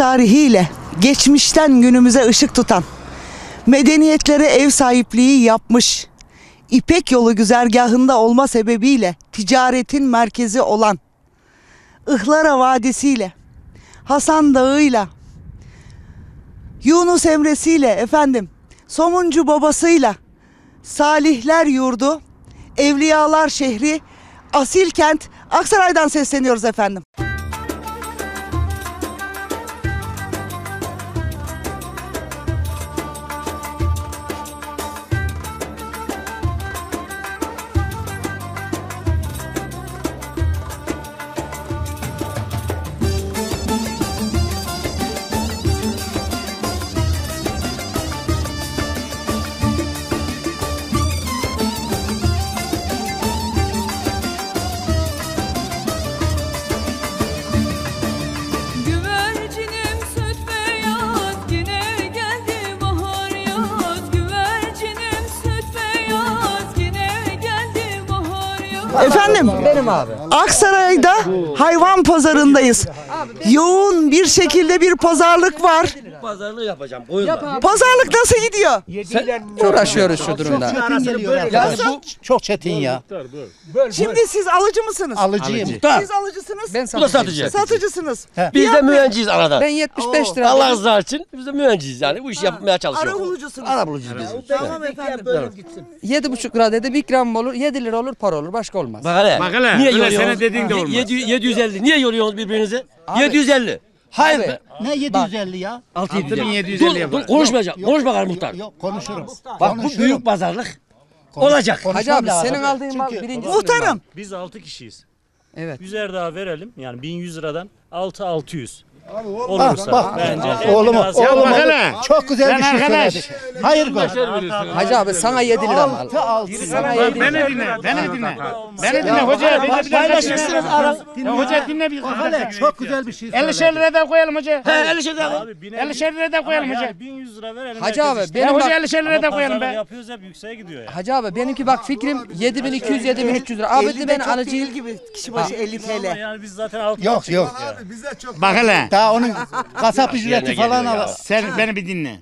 tarihiyle geçmişten günümüze ışık tutan, medeniyetlere ev sahipliği yapmış, İpek yolu güzergahında olma sebebiyle ticaretin merkezi olan Ihlara Vadisi'yle, Hasan Dağı'yla, Yunus Emre'siyle efendim, Somuncu babasıyla, Salihler Yurdu, Evliyalar Şehri, Asil Kent, Aksaray'dan sesleniyoruz efendim. Abi. Aksaray'da hayvan pazarındayız. Yoğun bir şekilde bir pazarlık var. Pazarlığı yapacağım. Koyunla. Pazarlık nasıl gidiyor? Uğraşıyoruz şu durumda. Yani bu çok çetin ya. Şimdi siz alıcı mısınız? Alıcıyım. Muhtar. Siz alıcısınız. Ben Bu da satıcıyım. satıcı. Satıcısınız. Biz de mühendisiyiz arada. Ben 75 lira. Allah rızası için biz de mühendisiyiz yani. Bu işi yapmaya Ara çalışıyoruz. bulucusunuz. Ara bulucuyuz biz. Tamam efendim. 7,5 lira dedi. Bir gram olur. 7 lira olur para olur. Başka olmaz. Bak hele. Niye öyle yoruyorsunuz? senin dediğin de olmaz. 700 750. Niye yoruyorsunuz birbirinizi? Abi- 750. Hayır be. Ne 750 ya? 6750 Dur, dur yapar. konuşmayacağım. Konuş bakalım muhtar. Yok konuşurum. Bak bu Konuşurum. büyük pazarlık olacak. Hacı abi lazım. senin aldığın mal Çünkü- birinci Muhtarım. Biz 6 kişiyiz. Evet. 100'er daha verelim. Yani 1100 liradan 6600. Olursa Bak bence. oğlum oğlum Bak hele. çok güzel bir şey arkadaş. söyledi. Hayır gör. Hacı abi sana 7 lira mal. Altı altı. Sana 7 Beni lira. dinle, beni dinle. Beni dinle hoca. Beni paylaşırsınız ara. Hoca dinle bir. Hele çok güzel bir şey 50 söyledi. liradan koyalım hoca. He 50 şey daha. 50 liradan koyalım hoca. Yani 1100 lira verelim. Hacı abi Ya benim hoca bak 50 liradan koyalım Pazarlık be. yapıyoruz hep yükseğe gidiyor ya. Hacı abi benimki bak fikrim 7200 7300 lira. Abi 50 dedi de ben alıcıyım. gibi. Kişi başı 50 Ama TL. yani biz zaten altı Yok yok. Bak hele. Daha onun kasap ücreti falan al. Sen beni bir dinle.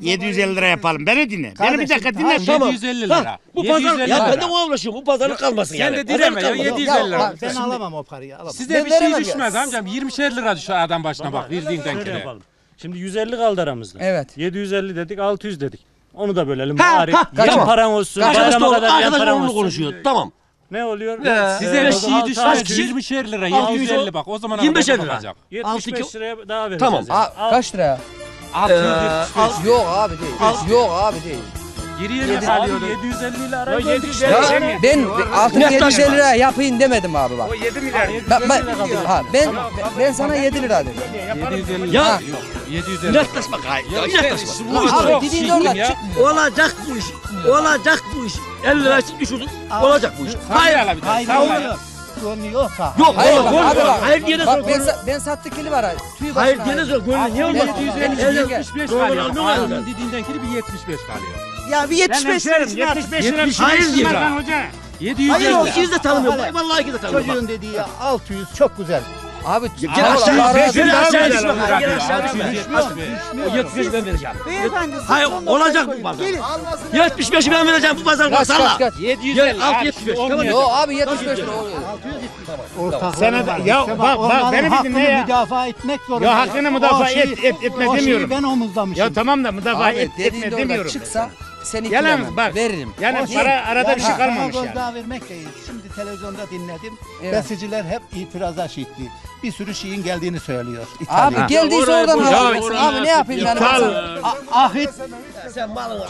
750 lira yapalım. Beni dinle. Beni bir dakika dinle. Tamam. 750 Ha, lira. Bu pazarlık. 750 Ya ben lira. de ona uğraşıyorum. Bu pazarlık kalmasın yani. Sen de direme ya Pazarlık kalmasın. 750 lira. Ben alamam o parayı. Alamam. Size Ben bir şey veremem ya. düşmez amcam. 20'şer lira düşer adam başına bak verdiğinden Şöyle kire. yapalım. Şimdi 150 kaldı aramızda. Evet. 750 dedik 600 dedik. Onu da bölelim. Ha, Bari ha, yan tamam. paran olsun. Arkadaş Bayrama doğru. kadar yan Arkadaş paran onunla olsun. konuşuyor. Tamam. Ne oluyor? Size Ee, bir şey altı- düşmez. altı- 20'şer lira 600 750 bak o zaman 25'er adam lira. bakacak. 75 liraya daha vereceğiz. Tamam. yani. Kaç lira? Ee, Yok abi değil. Yok abi değil. Geriye Abi kalıyor? 750 ile araya 750 işte. Ya ben altın Yaklaşma. 750 lira yapayım demedim abi bak. O 7 milyar. Ben, ben, ha, ben, ben sana 7 lira dedim. 750 Ya- lira. Yok 750 lira. İnatlaşma gayet. Ya inatlaşma. Bu iş Abi çok dediğin ya. çıkmıyor. Olacak bu iş. Olacak bu iş. 50 lira için düşürdük. Olacak bu iş. Hayır bir Hayır ol yok. Hayır bak abi bak. Hayır diye de Bak sor. ben, ben sattık kili var. Tüy Hayır diye de sor. Gönlün niye olmaz? 750 75 Normal kalıyor. dediğinden kiri bir 75 kalıyor. Ya bir 75 lira için artık. 75 lira. 75 Hayır Hayır diyor. hoca. 750 Hayır o lira. ikiniz de tanımıyorum. Vallahi ikiniz de tanımıyorum. Çocuğun dediği ya 600 çok güzel. Abi Gel aşağı razı Gel aşağı güzel düşme. Gel aşağı düşme. 75 ben vereceğim. Beyefendi Hayır, olacak bu pazar. Gelin. 75'i ben vereceğim bu pazarda. Kaç kaç kaç. 750. Gel alt 75. Tamam. Yok abi 75 lira oluyor. Ortak Sen de- ya bak, bak, beni bir dinle ya. müdafaa etmek zorunda. Ya hakkını müdafaa et, et, etme o şeyi demiyorum. ben omuzlamışım. Ya tamam da müdafaa et, etme demiyorum. çıksa seni Yalan bak. Veririm. Yani O şey- para arada bir şey kalmamış yani. gözdağı vermek değil. Şimdi televizyonda dinledim. Evet. Besiciler hep itiraza şitti. Bir sürü şeyin geldiğini söylüyor. Abi İtalya. geldiyse oradan Ya, alacaksın. Abi ne yapayım yani? İthal. Baksana. Ahit.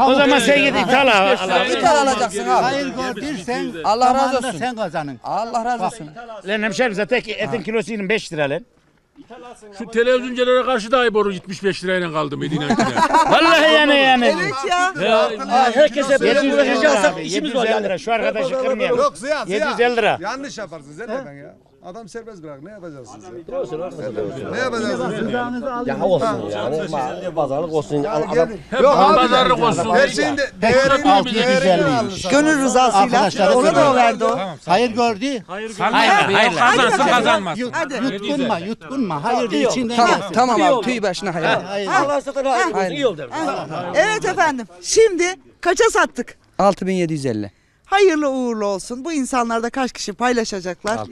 O zaman sen git ithal al. al. İthal alacaksın abi. Hayır gördürsen Allah razı zamanında olsun. sen kazanın. Allah razı olsun. Lan hemşerim zaten ki etin kilosu 25 lira lan. Şu televizyonculara karşı da ay boru 75 lirayla kaldı Medine'de. Vallahi yani yani. Evet ya. Aa, Herkese böyle 750 uğraşacaksak lira. işimiz var 750 yani. lira. Şu arkadaşı kırmayalım. Yok Ziya, Ziya. 750 lira. Yanlış yaparsın sen de ben ya. Adam serbest bırak. Ne yapacaksınız? ya? Olsun, olsun. Ne yapacaksınız? Ya olsun yani. Ma- Pazarlık olsun. Adam, Hep Yok abi, pazarlık olsun. Her şeyin de değerini, Altı değerini elli. Gönül rızasıyla. Arkadaşlar, Ona da o verdi o. Hayır gördü. Hayır Hayır. Kazansın. Hadi. Yutkunma, yutkunma. Hayır de içinden Tamam gelsin. tamam abi tüy başına hayır. Hayır. Allah satın hayır olsun. İyi oldu. Evet efendim. Şimdi kaça sattık? 6750. Hayırlı uğurlu olsun. Bu insanlarda kaç kişi paylaşacaklar?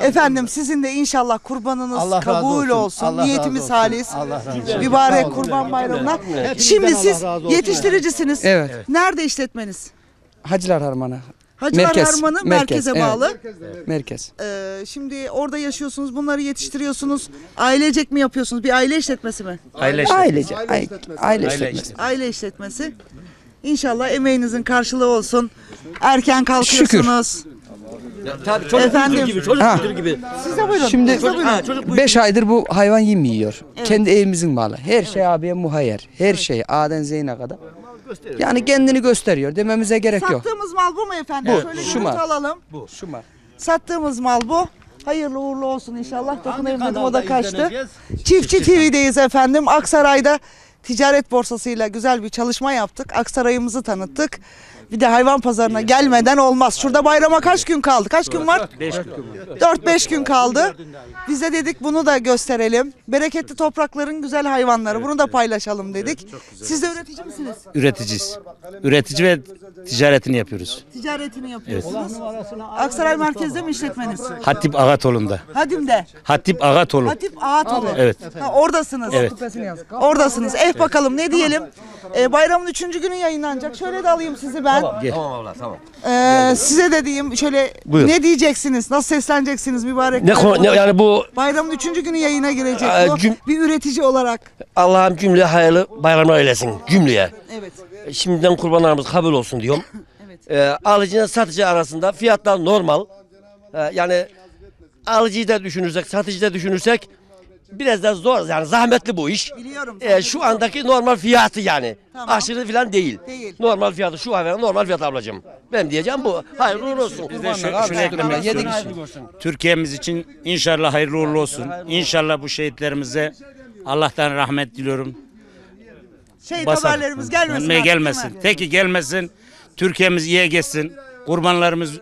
Efendim sizin de inşallah kurbanınız Allah razı kabul olsun. olsun. Allah razı Niyetimiz olsun. halis. Allah razı olsun. Sağ Mübarek olun. kurban bayramına. Şimdi siz yetiştiricisiniz. Evet. Nerede işletmeniz? Hacılar Harmanı. Hacılar Merkez, Harmanı merkez, merkeze evet. bağlı. Merkez. Ee, şimdi orada yaşıyorsunuz, bunları yetiştiriyorsunuz. Ailecek mi yapıyorsunuz? Bir aile işletmesi mi? Aile Ailece. Aile, aile işletmesi. Aile işletmesi. İnşallah emeğinizin karşılığı olsun. Erken kalkıyorsunuz. Tabii çocuk Efendim? gibi. Çocuk Ha. büyütür gibi. Size buyurun. Şimdi size buyurun. Ha, çocuk büyütür. 5 aydır bu hayvan yem yiyor. Kendi evimizin malı. Her şey abiye muhayyer. Her şey A'den Z'ine kadar. Yani kendini gösteriyor dememize gerek yok. Sattığımız mal bu mu efendim? Bu, Şöyle şu mal. alalım. Şu mal. Sattığımız mal bu. Hayırlı uğurlu olsun inşallah. Dokunayım dedim o da kaçtı. Çiftçi TV'deyiz efendim. Aksaray'da ticaret borsasıyla güzel bir çalışma yaptık. Aksaray'ımızı tanıttık. Bir de hayvan pazarına gelmeden olmaz. Şurada bayrama kaç gün kaldı? Kaç gün var? 4-5 gün kaldı. Biz de dedik bunu da gösterelim. Bereketli toprakların güzel hayvanları. Bunu da paylaşalım dedik. Siz de üretici misiniz? Üreticiyiz. Üretici ve ticaretini yapıyoruz. Ticaretini yapıyorsunuz. Aksaray merkezde mi işletmeniz? Hatip Agatolu'nda. Hadim'de. Hatip Agatolu. Hatip Ağatoğlu. Evet. Ha, oradasınız. Evet. Oradasınız. Eh bakalım ne diyelim. Ee, bayramın üçüncü günü yayınlanacak. Şöyle de alayım sizi ben. Tamam abla tamam. Ee, size de diyeyim şöyle Buyur. ne diyeceksiniz? Nasıl sesleneceksiniz mübarek? Ne, konu- ne yani bu Bayramın üçüncü günü yayına girecek Ee, bu. cüm- Bir üretici olarak. Allah'ım cümle hayırlı bayramlar eylesin cümleye. Evet. Şimdiden kurbanlarımız kabul olsun diyorum. Evet. Ee, alıcıyla satıcı arasında fiyatlar normal. Ee, yani alıcıyı da düşünürsek, satıcıyı da düşünürsek biraz da zor yani zahmetli bu iş. Biliyorum. Ee, şu andaki normal fiyatı yani. Tamam. Aşırı falan değil. Değil. Normal fiyatı şu hayvanın normal fiyatı ablacığım. Ben diyeceğim bu. Hayırlı uğurlu olsun. Biz de şu, şunu eklemek istiyoruz. Türkiye'miz için inşallah hayırlı uğurlu olsun. İnşallah bu şehitlerimize Allah'tan rahmet diliyorum. Şehit Basalım. haberlerimiz gelmesin. Gelmesin. Teki gelmesin. Türkiye'miz iyiye geçsin. Kurbanlarımız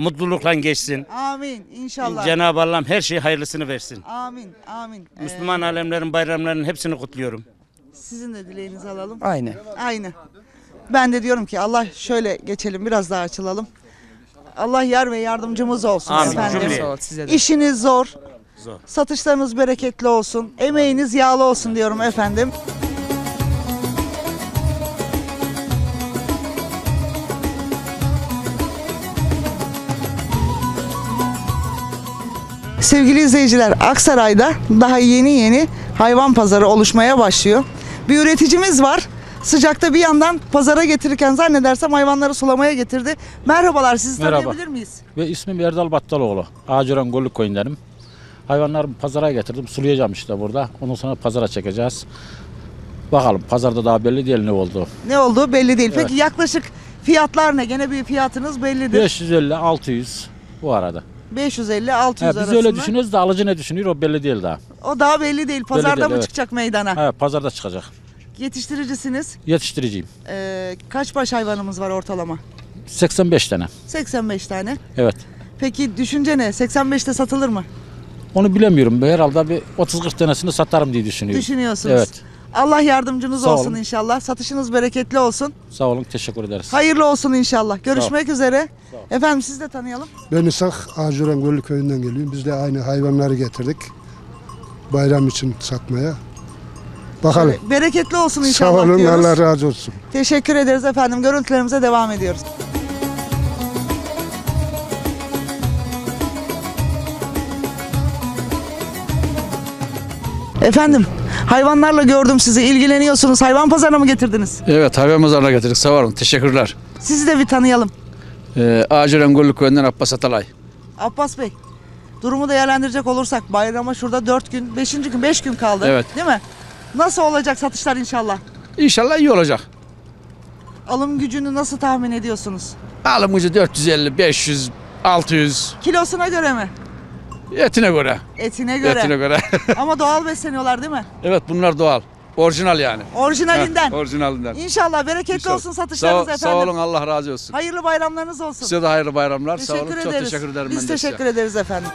mutlulukla geçsin. Amin. İnşallah. Cenab-ı Allah'ım her şey hayırlısını versin. Amin. Amin. Ee, Müslüman alemlerin bayramlarının hepsini kutluyorum. sizin de dileğinizi alalım. Aynı. Aynı. Ben de diyorum ki Allah şöyle geçelim biraz daha açılalım. Allah yar ve yardımcımız olsun Amin. efendim. Cümle. Sağ ol size de. İşiniz zor. Zor. Satışlarınız bereketli olsun. Emeğiniz yağlı olsun diyorum efendim. Sevgili izleyiciler, Aksaray'da daha yeni yeni hayvan pazarı oluşmaya başlıyor. Bir üreticimiz var. Sıcakta bir yandan pazara getirirken zannedersem hayvanları sulamaya getirdi. Merhabalar, sizi Merhaba. tanıyabilir miyiz? Ve ismim Erdal Battaloğlu. Ağacıran Golluk koyunlarım. Hayvanlarımı pazara getirdim. Sulayacağım işte burada. Ondan sonra pazara çekeceğiz. Bakalım pazarda daha belli değil ne oldu. Ne olduğu belli değil. Peki yaklaşık fiyatlar ne? Gene bir fiyatınız bellidir. 550 600 bu arada. 550-600 Ha, biz arasında. öyle düşünüyoruz da alıcı ne düşünüyor o belli değil daha. O daha belli değil. Pazarda değil, mı evet. çıkacak meydana? Ha, pazarda çıkacak. Yetiştiricisiniz. Yetiştiriciyim. Ee, kaç baş hayvanımız var ortalama? 85 tane. 85 tane. Evet. Peki düşünce ne? 85'te satılır mı? Onu bilemiyorum. Herhalde bir 30-40 tanesini satarım diye düşünüyorum. Düşünüyorsunuz. Evet. Allah yardımcınız Sağ olsun olun. inşallah. Satışınız bereketli olsun. Sağ olun. Teşekkür ederiz. Hayırlı olsun inşallah. Görüşmek üzere. Efendim siz de tanıyalım. Ben İshak Acuran Göllü köyünden geliyorum. Biz de aynı hayvanları getirdik. Bayram için satmaya. Bakalım. Bereketli olsun Sağ inşallah olun diyoruz. Allah razı olsun. Teşekkür ederiz efendim. Görüntülerimize devam ediyoruz. Efendim, hayvanlarla gördüm sizi. ilgileniyorsunuz. Hayvan pazarına mı getirdiniz? Evet hayvan mezarına getirdik sağ olun teşekkürler. Sizi de bir tanıyalım. Ee, Acilen Golluk Köyü'nden Abbas Atalay. Abbas Bey, durumu değerlendirecek olursak bayrama şurada 4 gün, 5. gün, 5 gün kaldı. Evet. Değil mi? Nasıl olacak satışlar inşallah? İnşallah iyi olacak. Alım gücünü nasıl tahmin ediyorsunuz? Alım gücü 450, 500, 600. Kilosuna göre mi? Etine göre. Etine göre. Etine göre. Ama doğal besleniyorlar değil mi? evet bunlar doğal. Orijinal yani. Orijinalinden. Heh, orijinalinden. İnşallah bereketli İnşallah. olsun satışlarınız Sağ, efendim. sağ olun Allah razı olsun. Hayırlı bayramlarınız olsun. Size de hayırlı bayramlar. sağ Teşekkür olun. Çok ederiz. teşekkür ederim Biz de size. teşekkür ederiz efendim.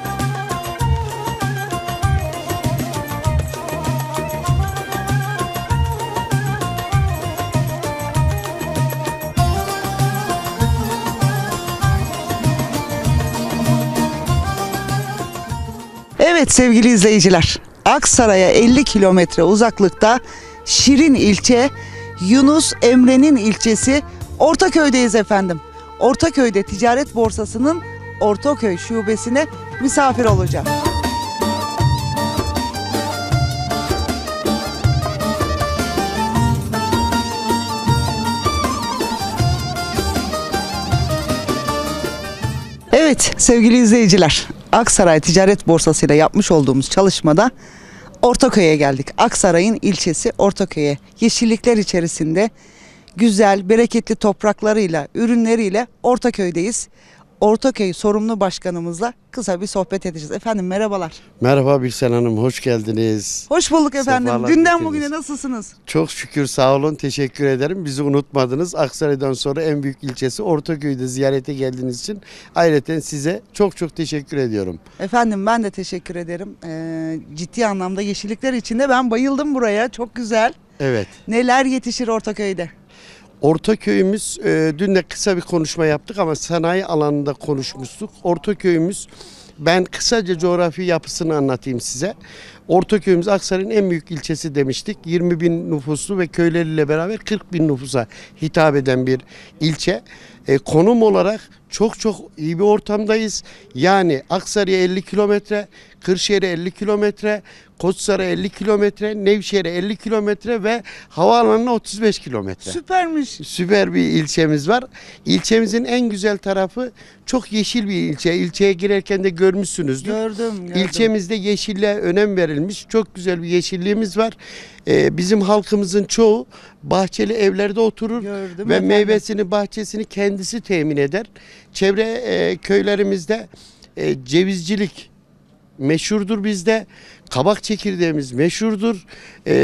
Evet sevgili izleyiciler. Aksaray'a 50 kilometre uzaklıkta Şirin ilçe, Yunus Emre'nin ilçesi Ortaköy'deyiz efendim. Ortaköy'de ticaret borsasının Ortaköy şubesine misafir olacağım. Evet sevgili izleyiciler. Aksaray Ticaret Borsası ile yapmış olduğumuz çalışmada Ortaköy'e geldik. Aksaray'ın ilçesi Ortaköy'e. Yeşillikler içerisinde güzel, bereketli topraklarıyla, ürünleriyle Ortaköy'deyiz. Ortaköy sorumlu başkanımızla kısa bir sohbet edeceğiz. Efendim merhabalar. Merhaba Bilsen Hanım, hoş geldiniz. Hoş bulduk efendim. Sefalar Dünden getirdiniz. bugüne nasılsınız? Çok şükür sağ olun, teşekkür ederim. Bizi unutmadınız. Aksaray'dan sonra en büyük ilçesi Ortaköy'de ziyarete geldiğiniz için ayrıca size çok çok teşekkür ediyorum. Efendim ben de teşekkür ederim. Ee, ciddi anlamda yeşillikler içinde ben bayıldım buraya. Çok güzel. Evet. Neler yetişir Ortaköy'de? Ortaköy'ümüz, e, dün de kısa bir konuşma yaptık ama sanayi alanında konuşmuştuk. Ortaköy'ümüz, ben kısaca coğrafi yapısını anlatayım size. Ortaköy'ümüz Aksaray'ın en büyük ilçesi demiştik. 20 bin nüfuslu ve köyleriyle beraber 40 bin nüfusa hitap eden bir ilçe. E, konum olarak çok çok iyi bir ortamdayız. Yani Aksaray'a 50 kilometre, Kırşehir'e 50 kilometre, Koçsaray'a 50 kilometre, Nevşehir'e 50 kilometre ve havaalanına 35 kilometre. Süpermiş. Süper bir ilçemiz var. İlçemizin en güzel tarafı çok yeşil bir ilçe. İlçeye girerken de görmüşsünüzdür. Gördüm, gördüm. İlçemizde yeşille önem verilmiş. Çok güzel bir yeşilliğimiz var. Ee, bizim halkımızın çoğu bahçeli evlerde oturur Gördüm ve efendim. meyvesini, bahçesini kendisi temin eder. Çevre e, köylerimizde e, cevizcilik meşhurdur bizde. Kabak çekirdeğimiz meşhurdur. Ee,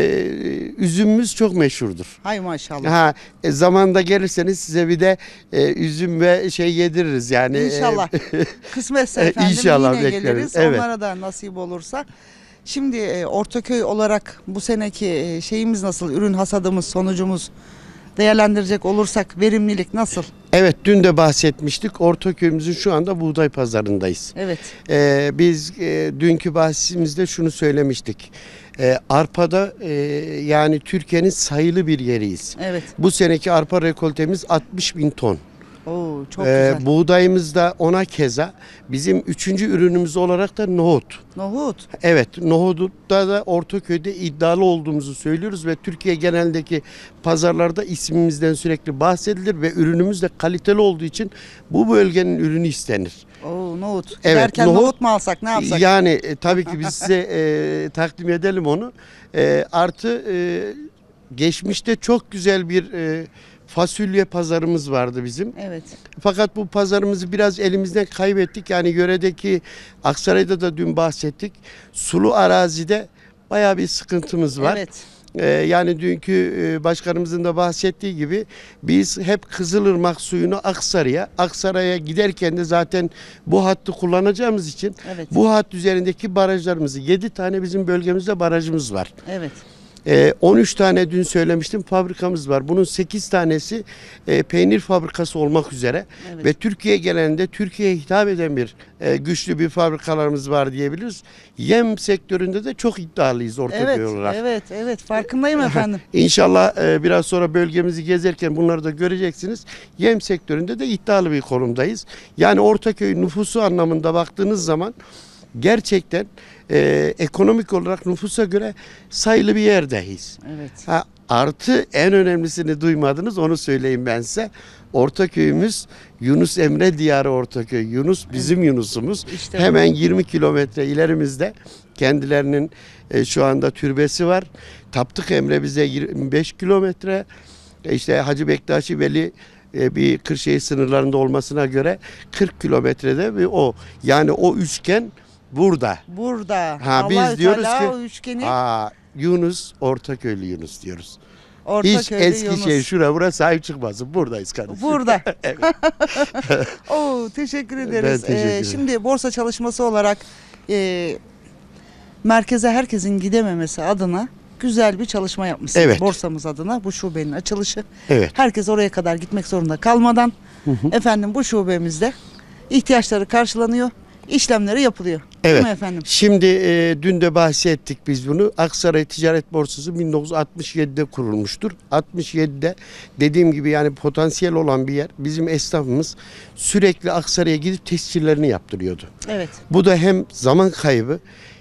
üzümümüz çok meşhurdur. Hay maşallah. Ha, e, zamanda gelirseniz size bir de e, üzüm ve şey yediririz yani. e, İnşallah. Kısmetse E, efendim inşallah yine bekleriz. geliriz. Evet. Onlara da nasip olursa. Şimdi e, Ortaköy olarak bu seneki e, şeyimiz nasıl? Ürün hasadımız, sonucumuz değerlendirecek olursak verimlilik nasıl? Evet dün de bahsetmiştik. Ortaköy'ümüzün şu anda buğday pazarındayız. Evet. Ee, biz e, dünkü bahsimizde şunu söylemiştik. Ee, arpada e, yani Türkiye'nin sayılı bir yeriyiz. Evet. Bu seneki arpa rekoltemiz 60 bin ton. Oo çok Ee, güzel. buğdayımız da ona keza. Bizim üçüncü ürünümüz olarak da nohut. Nohut. Evet, nohudutta da Ortaköy'de iddialı olduğumuzu söylüyoruz ve Türkiye genelindeki pazarlarda ismimizden sürekli bahsedilir ve ürünümüz de kaliteli olduğu için bu bölgenin ürünü istenir. Oo nohut. Evet, Giderken nohut- nohut, mu alsak ne yapsak? Yani e, tabii ki biz size e, takdim edelim onu. E, artı e, geçmişte çok güzel bir e, fasulye pazarımız vardı bizim. Evet. Fakat bu pazarımızı biraz elimizden kaybettik. Yani yöredeki Aksaray'da da dün bahsettik. Sulu arazide bayağı bir sıkıntımız var. Evet. Ee, yani dünkü e, başkanımızın da bahsettiği gibi biz hep Kızılırmak suyunu Aksaray'a, Aksaray'a giderken de zaten bu hattı kullanacağımız için Evet. bu hat üzerindeki barajlarımızı 7 tane bizim bölgemizde barajımız var. Evet. Ee, 13 tane dün söylemiştim fabrikamız var. Bunun 8 tanesi e, peynir fabrikası olmak üzere Evet. ve Türkiye genelinde Türkiye'ye hitap eden bir e, güçlü bir fabrikalarımız var diyebiliriz. Yem sektöründe de çok iddialıyız Ortaköy Evet, olarak. evet, evet. Farkındayım efendim. İnşallah e, biraz sonra bölgemizi gezerken bunları da göreceksiniz. Yem sektöründe de iddialı bir konumdayız. Yani Ortaköy nüfusu anlamında baktığınız zaman gerçekten e, ekonomik olarak nüfusa göre sayılı bir yerdeyiz. Evet. Ha, artı en önemlisini duymadınız onu söyleyeyim ben size. Ortaköy'ümüz Yunus Emre Diyarı Ortaköy. Yunus bizim Yunus'umuz. İşte bu. Hemen 20 kilometre ilerimizde kendilerinin e, şu anda türbesi var. Taptık Emre bize 25 kilometre. E, işte Hacı Bektaşi Veli e, bir Kırşehir sınırlarında olmasına göre 40 kilometrede ve o yani o üçgen Burada. Burada. Ha biz diyoruz ki o üçgeni Aa, Yunus Ortaköylü Yunus diyoruz. Hiç Ortaköy'de Eskişehir Yunus. şura bura sahip çıkmasın. Buradayız kardeşim. Burada. evet. Oo, teşekkür ederiz. teşekkür Ee, ederim. şimdi borsa çalışması olarak e, merkeze herkesin gidememesi adına güzel bir çalışma yapmışsınız. Evet. Borsamız adına bu şubenin açılışı. Evet. Herkes oraya kadar gitmek zorunda kalmadan efendim bu şubemizde ihtiyaçları karşılanıyor, işlemleri yapılıyor. Değil Evet. mi efendim? Şimdi e, dün de bahsettik biz bunu. Aksaray Ticaret Borsası 1967'de kurulmuştur. 67'de dediğim gibi yani potansiyel olan bir yer. Bizim esnafımız sürekli Aksaray'a gidip tescillerini yaptırıyordu. Evet. Bu da hem zaman kaybı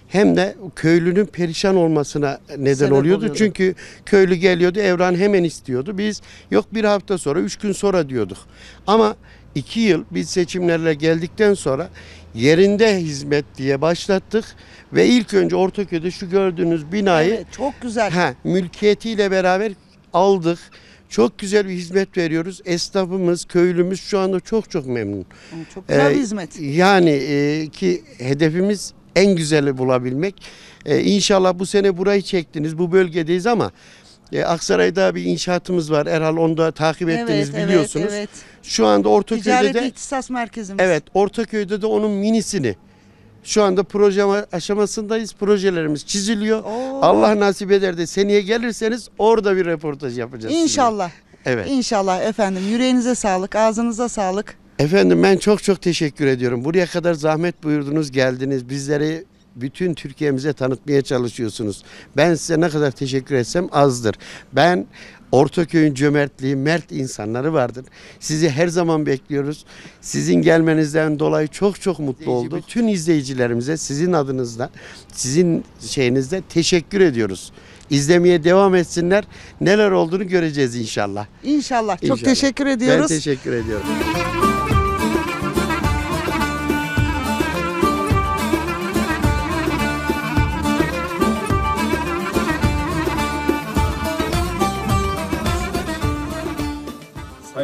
hem de köylünün perişan olmasına neden Sebep oluyordu. oluyordu. Çünkü köylü geliyordu evran hemen istiyordu. Biz yok bir hafta sonra üç gün sonra diyorduk. Ama iki yıl biz seçimlerle geldikten sonra yerinde hizmet diye başlattık. Ve ilk önce Ortaköy'de şu gördüğünüz binayı Evet, çok güzel. Ha, mülkiyetiyle beraber aldık. Çok güzel bir hizmet veriyoruz. Esnafımız, köylümüz şu anda çok çok memnun. Çok güzel Ee, bir hizmet. Yani e, ki hedefimiz en güzeli bulabilmek. E, inşallah bu sene burayı çektiniz. Bu bölgedeyiz ama e, Aksaray'da bir inşaatımız var. Erhal onu da takip ettiniz evet, biliyorsunuz. Evet, evet. Şu anda Ortaköy'de de ihtisas merkezimiz. evet Ortaköy'de de onun minisini şu anda proje aşamasındayız. Projelerimiz çiziliyor. Oo. Allah nasip eder de seneye gelirseniz orada bir röportaj yapacağız. İnşallah. Evet. İnşallah efendim. Yüreğinize sağlık, ağzınıza sağlık. Efendim ben çok çok teşekkür ediyorum. Buraya kadar zahmet buyurdunuz, geldiniz. Bizleri bütün Türkiye'mize tanıtmaya çalışıyorsunuz. Ben size ne kadar teşekkür etsem azdır. Ben Ortaköy'ün cömertliği, mert insanları vardır. Sizi her zaman bekliyoruz. Sizin gelmenizden dolayı çok çok mutlu olduk. Bütün izleyicilerimize sizin adınızda, sizin şeyinizde teşekkür ediyoruz. İzlemeye devam etsinler. Neler olduğunu göreceğiz inşallah. İnşallah. Çok İnşallah. teşekkür ediyoruz. Ben teşekkür ediyorum.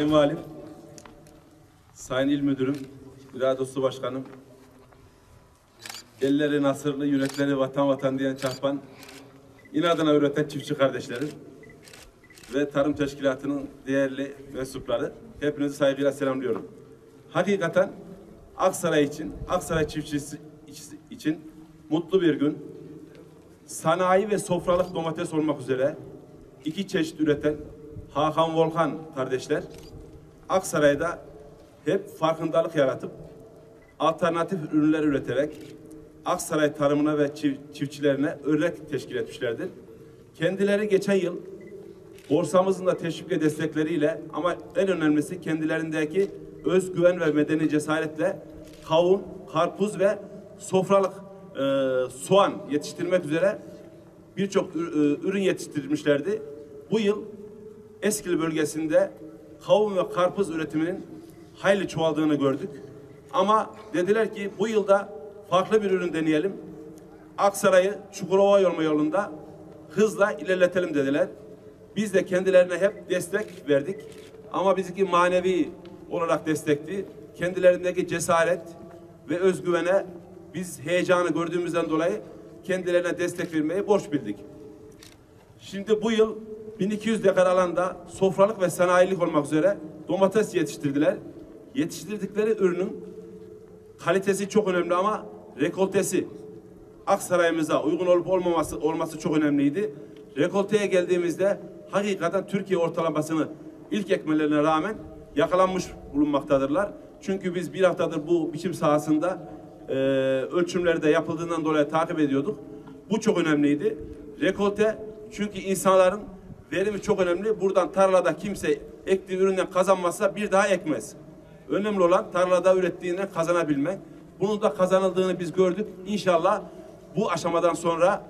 Sayın Valim, Sayın İl Müdürüm, İrade Dostu Başkanım, elleri nasırlı, yürekleri vatan vatan diyen çarpan, inadına üreten çiftçi kardeşlerim ve Tarım Teşkilatı'nın değerli mensupları, hepinizi saygıyla selamlıyorum. Hakikaten Aksaray için, Aksaray çiftçisi için mutlu bir gün. Sanayi ve sofralık domates olmak üzere iki çeşit üreten Hakan Volkan kardeşler Aksaray'da hep farkındalık yaratıp alternatif ürünler üreterek Aksaray tarımına ve çiftçilerine örnek teşkil etmişlerdir. Kendileri geçen yıl borsamızın da teşvik ve destekleriyle ama en önemlisi kendilerindeki özgüven ve medeni cesaretle kavun, karpuz ve sofralık e, soğan yetiştirmek üzere birçok e, ürün yetiştirmişlerdi. Bu yıl Eskil bölgesinde kavun ve karpuz üretiminin hayli çoğaldığını gördük. Ama dediler ki bu yılda farklı bir ürün deneyelim. Aksaray'ı Çukurova yolma yolunda hızla ilerletelim dediler. Biz de kendilerine hep destek verdik. Ama bizimki manevi olarak destekti. Kendilerindeki cesaret ve özgüvene biz heyecanı gördüğümüzden dolayı kendilerine destek vermeyi borç bildik. Şimdi bu yıl 1200 dekar alanda sofralık ve sanayilik olmak üzere domates yetiştirdiler. Yetiştirdikleri ürünün kalitesi çok önemli ama rekoltesi Aksaray'ımıza uygun olup olmaması olması çok önemliydi. Rekolteye geldiğimizde hakikaten Türkiye ortalamasını ilk ekmelerine rağmen yakalanmış bulunmaktadırlar. Çünkü biz bir haftadır bu biçim sahasında e, ölçümleri de yapıldığından dolayı takip ediyorduk. Bu çok önemliydi. Rekolte çünkü insanların verimi çok önemli. Buradan tarlada kimse ektiği üründen kazanmazsa bir daha ekmez. Önemli olan tarlada ürettiğinden kazanabilmek. Bunun da kazanıldığını biz gördük. İnşallah bu aşamadan sonra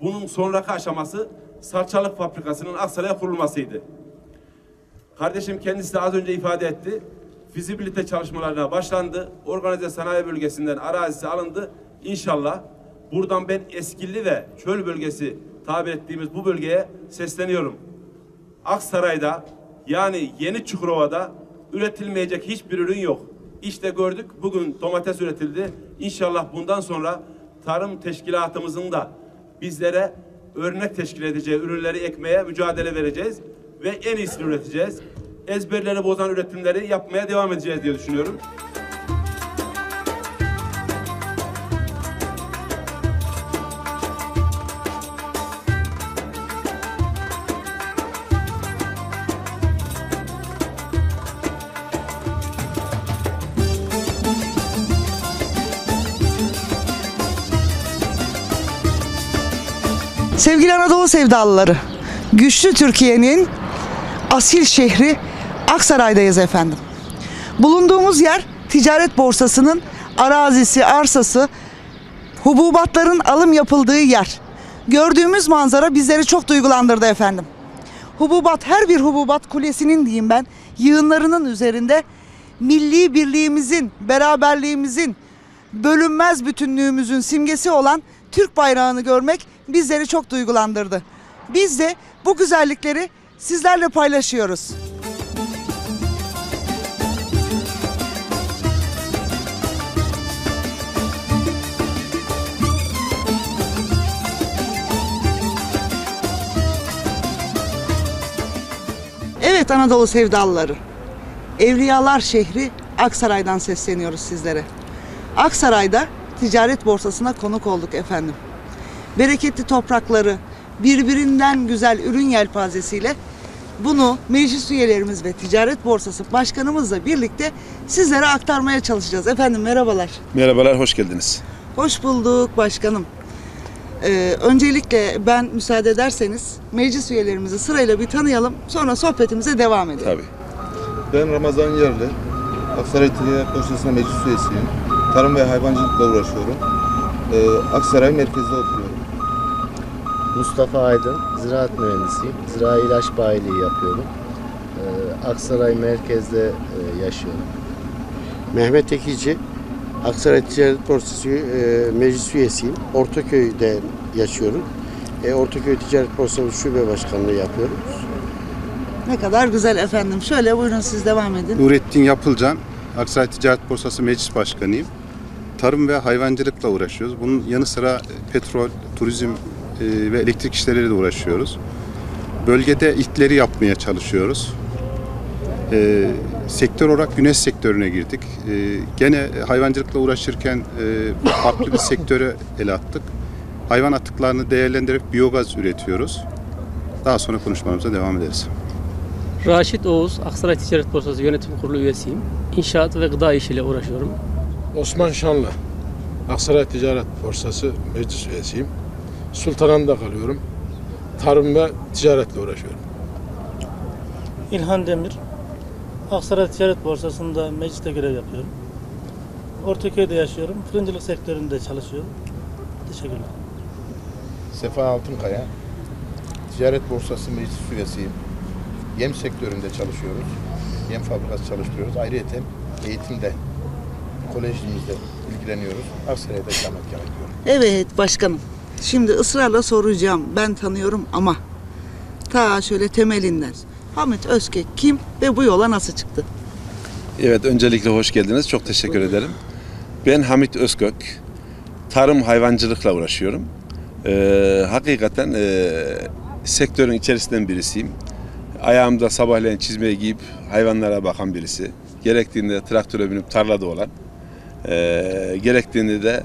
bunun sonraki aşaması salçalık fabrikasının Aksaray'a kurulmasıydı. Kardeşim kendisi de az önce ifade etti. Fizibilite çalışmalarına başlandı. Organize sanayi bölgesinden arazisi alındı. İnşallah buradan ben Eskilli ve Çöl bölgesi tabir ettiğimiz bu bölgeye sesleniyorum. Aksaray'da yani Yeni Çukurova'da üretilmeyecek hiçbir ürün yok. İşte gördük bugün domates üretildi. İnşallah bundan sonra tarım teşkilatımızın da bizlere örnek teşkil edeceği ürünleri ekmeye mücadele vereceğiz ve en iyisini üreteceğiz. Ezberleri bozan üretimleri yapmaya devam edeceğiz diye düşünüyorum. Sevgili Anadolu sevdalıları, güçlü Türkiye'nin asil şehri Aksaray'dayız efendim. Bulunduğumuz yer ticaret borsasının arazisi, arsası, hububatların alım yapıldığı yer. Gördüğümüz manzara bizleri çok duygulandırdı efendim. Hububat, her bir hububat kulesinin diyeyim ben, yığınlarının üzerinde milli birliğimizin, beraberliğimizin, bölünmez bütünlüğümüzün simgesi olan Türk bayrağını görmek bizleri çok duygulandırdı. Biz de bu güzellikleri sizlerle paylaşıyoruz. Evet Anadolu sevdalıları. Evliyalar şehri Aksaray'dan sesleniyoruz sizlere. Aksaray'da ticaret borsasına konuk olduk efendim. Bereketli toprakları, birbirinden güzel ürün yelpazesiyle bunu meclis üyelerimiz ve ticaret borsası başkanımızla birlikte sizlere aktarmaya çalışacağız. Efendim merhabalar. Merhabalar, hoş geldiniz. Hoş bulduk başkanım. Ee, öncelikle ben müsaade ederseniz meclis üyelerimizi sırayla bir tanıyalım. Sonra sohbetimize devam edelim. Tabii. Ben Ramazan Yerli. Aksaray Ticaret Borsası'na meclis üyesiyim. Tarım ve hayvancılıkla uğraşıyorum. Ee, Aksaray merkezde oturuyorum. Mustafa Aydın, ziraat mühendisiyim. Zira ilaç bayiliği yapıyorum. Ee, Aksaray merkezde e, yaşıyorum. Mehmet Ekici, Aksaray Ticaret Borsası e, meclis üyesiyim. Ortaköy'de yaşıyorum. E, Ortaköy Ticaret Borsası Şube Başkanlığı yapıyorum. Ne kadar güzel efendim. Şöyle buyurun siz devam edin. Nurettin Yapılcan, Aksaray Ticaret Borsası Meclis Başkanıyım. Tarım ve hayvancılıkla uğraşıyoruz. Bunun yanı sıra petrol, turizm e, ve elektrik işleriyle de uğraşıyoruz. Bölgede ilkleri yapmaya çalışıyoruz. E, sektör olarak güneş sektörüne girdik. E, gene hayvancılıkla uğraşırken e, farklı bir sektöre el attık. Hayvan atıklarını değerlendirerek biyogaz üretiyoruz. Daha sonra konuşmalarımıza devam ederiz. Raşit Oğuz, Aksaray Ticaret Borsası Yönetim Kurulu üyesiyim. İnşaat ve gıda işiyle uğraşıyorum. Osman Şanlı. Aksaray Ticaret Borsası meclis üyesiyim. Sultanahmet'te kalıyorum. Tarım ve ticaretle uğraşıyorum. İlhan Demir. Aksaray Ticaret Borsası'nda mecliste görev yapıyorum. Ortaköy'de yaşıyorum. Fırıncılık sektöründe çalışıyorum. Teşekkürler. Sefa Altınkaya. Ticaret Borsası meclis üyesiyim. Yem sektöründe çalışıyoruz. Yem fabrikası çalıştırıyoruz. Ayrıca eğitimde, kolejimizde ilgileniyoruz. Aksaray'da ikametgah ediyorum. Evet başkanım. Şimdi ısrarla soracağım. Ben tanıyorum ama ta şöyle temelinden. Hamit Özkek kim ve bu yola nasıl çıktı? Evet, öncelikle hoş geldiniz. Çok teşekkür ederim. Ben Hamit Özkök. Tarım hayvancılıkla uğraşıyorum. Ee, hakikaten e, sektörün içerisinden birisiyim. Ayağımda sabahleyin çizmeyi giyip hayvanlara bakan birisi. Gerektiğinde traktöre binip tarlada olan, e, gerektiğinde de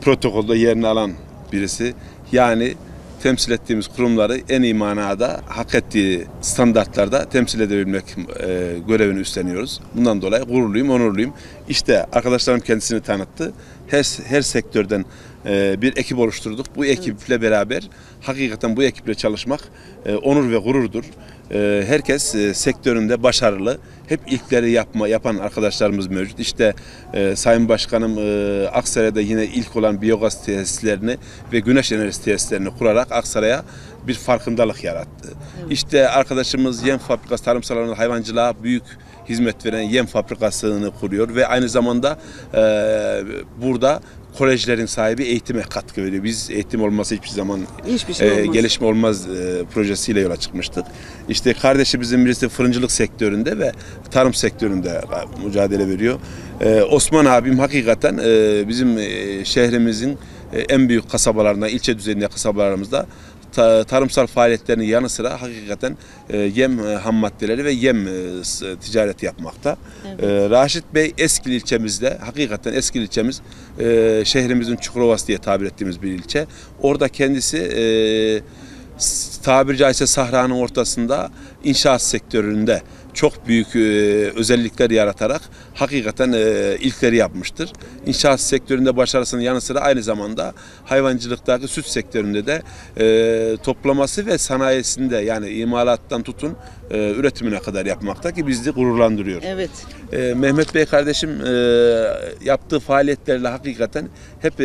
protokolde yerini alan birisi. Yani temsil ettiğimiz kurumları en iyi manada hak ettiği standartlarda temsil edebilmek e, görevini üstleniyoruz. Bundan dolayı gururluyum, onurluyum. İşte arkadaşlarım kendisini tanıttı. Her, her sektörden e, bir ekip oluşturduk. Bu ekiple beraber hakikaten bu ekiple çalışmak e, onur ve gururdur. E, herkes e, sektöründe başarılı. Hep ilkleri yapma yapan arkadaşlarımız mevcut. İşte e, Sayın Başkanım e, Aksaray'da yine ilk olan biyogaz tesislerini ve güneş enerjisi tesislerini kurarak Aksaray'a bir farkındalık yarattı. İşte arkadaşımız yem fabrikası tarımsal hayvancılığa büyük hizmet veren yem fabrikasını kuruyor ve aynı zamanda e, burada kolejlerin sahibi eğitime katkı veriyor. Biz eğitim olması hiçbir zaman Hiçbir şey olmaz. gelişme olmaz e, projesiyle yola çıkmıştık. İşte kardeşimizin birisi fırıncılık sektöründe ve tarım sektöründe mücadele veriyor. E, Osman abim hakikaten e, bizim e, şehrimizin e, en büyük kasabalarında, ilçe düzeyinde kasabalarımızda tarımsal faaliyetlerinin yanı sıra hakikaten e, yem e, ham maddeleri ve yem e, ticareti yapmakta. Evet. Raşit Bey Eskil ilçemizde, hakikaten Eskil ilçemiz şehrimizin Çukurovası diye tabir ettiğimiz bir ilçe. Orada kendisi tabiri caizse sahranın ortasında inşaat sektöründe çok büyük e, özellikler yaratarak hakikaten e, ilkleri yapmıştır. İnşaat sektöründe başarısının yanı sıra aynı zamanda hayvancılıktaki süt sektöründe de e, toplaması ve sanayisinde yani imalattan tutun e, üretimine kadar yapmakta ki bizi gururlandırıyor. Evet. E, Mehmet Bey kardeşim e, yaptığı faaliyetlerle hakikaten hep e,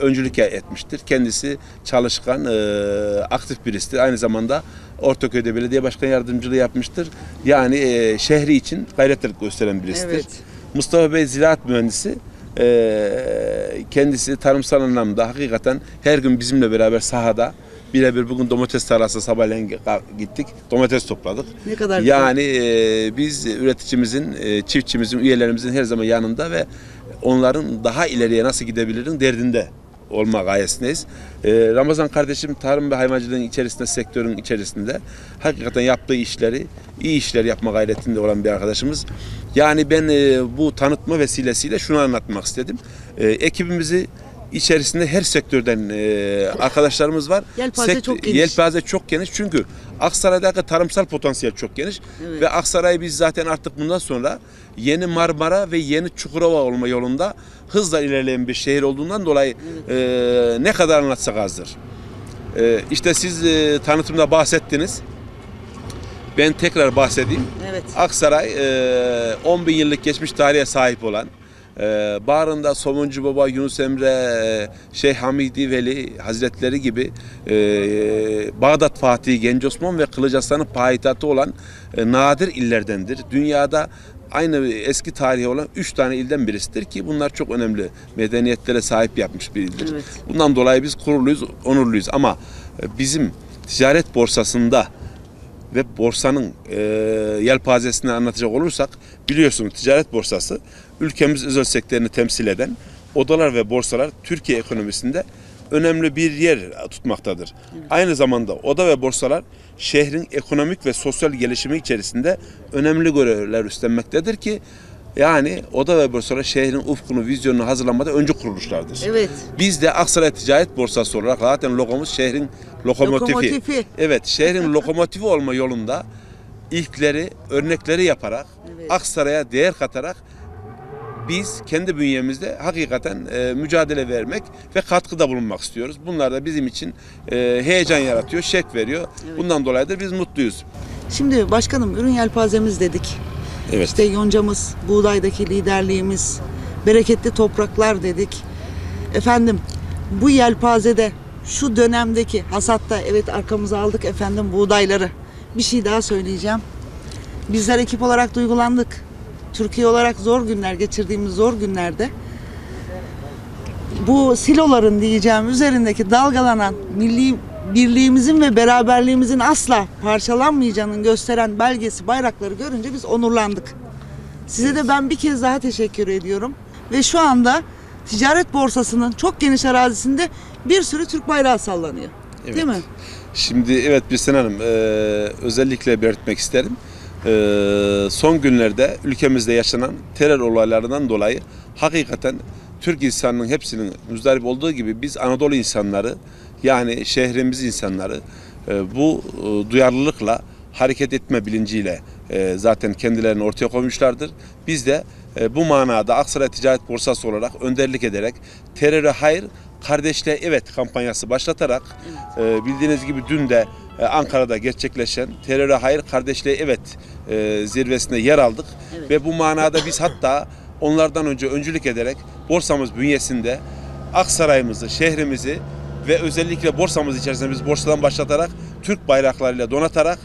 öncülük etmiştir. Kendisi çalışkan, e, aktif birisidir. Aynı zamanda Ortaköy'de belediye başkan yardımcılığı yapmıştır. Yani e, şehri için gayretler gösteren birisidir. Evet. Mustafa Bey ziraat mühendisi. E, kendisi tarımsal anlamda hakikaten her gün bizimle beraber sahada birebir bugün domates tarlasına sabahleyin gittik. Domates topladık. Ne kadar güzel. Yani e, biz üreticimizin, e, çiftçimizin, üyelerimizin her zaman yanında ve onların daha ileriye nasıl gidebilirin derdinde olma gayesindeyiz. E, Ramazan kardeşim tarım ve hayvancılığın içerisinde, sektörün içerisinde hakikaten yaptığı işleri, iyi işler yapma gayretinde olan bir arkadaşımız. Yani ben e, bu tanıtma vesilesiyle şunu anlatmak istedim. E, ekibimizi içerisinde her sektörden e, arkadaşlarımız var. Yelpaze çok geniş. Yelpaze çok geniş çünkü Aksaray'daki tarımsal potansiyel çok geniş Evet. ve Aksaray biz zaten artık bundan sonra yeni Marmara ve yeni Çukurova olma yolunda hızla ilerleyen bir şehir olduğundan dolayı e, ne kadar anlatsak azdır. E, işte siz e, tanıtımda bahsettiniz. Ben tekrar bahsedeyim. Evet. Aksaray e, 10 bin yıllık geçmiş tarihe sahip olan e, Bağrında Somuncu Baba, Yunus Emre, e, Şeyh Hamidi Veli Hazretleri gibi e, Bağdat Fatih, Genç Osman ve Kılıç Aslan'ın payitahtı olan e, nadir illerdendir. Dünyada aynı eski tarihi olan üç tane ilden birisidir ki bunlar çok önemli medeniyetlere sahip yapmış bir ildir. Evet. Bundan dolayı biz gururluyuz, onurluyuz ama e, bizim ticaret borsasında ve borsanın e, yelpazesini anlatacak olursak biliyorsunuz ticaret borsası ülkemiz özel sektörünü temsil eden odalar ve borsalar Türkiye ekonomisinde önemli bir yer tutmaktadır. Aynı zamanda oda ve borsalar şehrin ekonomik ve sosyal gelişimi içerisinde önemli görevler üstlenmektedir ki yani oda ve borsalar şehrin ufkunu, vizyonunu hazırlamada öncü kuruluşlardır. Evet. Biz de Aksaray Ticaret Borsası olarak zaten logomuz şehrin lokomotifi. Lokomotifi. Evet, şehrin lokomotifi olma yolunda ilkleri, örnekleri yaparak, Aksaray'a değer katarak biz kendi bünyemizde hakikaten e, mücadele vermek ve katkıda bulunmak istiyoruz. Bunlar da bizim için e, heyecan yaratıyor, şek veriyor. Bundan dolayı da biz mutluyuz. Şimdi başkanım ürün yelpazemiz dedik. Evet. İşte yoncamız, buğdaydaki liderliğimiz, bereketli topraklar dedik. Efendim bu yelpazede şu dönemdeki hasatta evet arkamıza aldık efendim buğdayları. Bir şey daha söyleyeceğim. Bizler ekip olarak duygulandık. Türkiye olarak zor günler geçirdiğimiz zor günlerde bu siloların diyeceğim üzerindeki dalgalanan milli birliğimizin ve beraberliğimizin asla parçalanmayacağını gösteren belgesi, bayrakları görünce biz onurlandık. Size de ben bir kez daha teşekkür ediyorum. Ve şu anda ticaret borsasının çok geniş arazisinde bir sürü Türk bayrağı sallanıyor. Evet. Değil mi? Şimdi evet Birsen Hanım e, özellikle belirtmek isterim. E, son günlerde ülkemizde yaşanan terör olaylarından dolayı hakikaten Türk insanının hepsinin müzdarip olduğu gibi biz Anadolu insanları yani şehrimiz insanları e, bu e, duyarlılıkla hareket etme bilinciyle e, zaten kendilerini ortaya koymuşlardır. Biz de e, bu manada Aksaray Ticaret Borsası olarak önderlik ederek teröre hayır, kardeşliğe evet kampanyası başlatarak e, bildiğiniz gibi dün de Ankara'da gerçekleşen teröre hayır, kardeşliğe evet e, zirvesinde yer aldık ve bu manada biz hatta onlardan önce öncülük ederek borsamız bünyesinde Aksaray'ımızı, şehrimizi ve özellikle borsamız içerisinde biz borsadan başlatarak Türk bayraklarıyla donatarak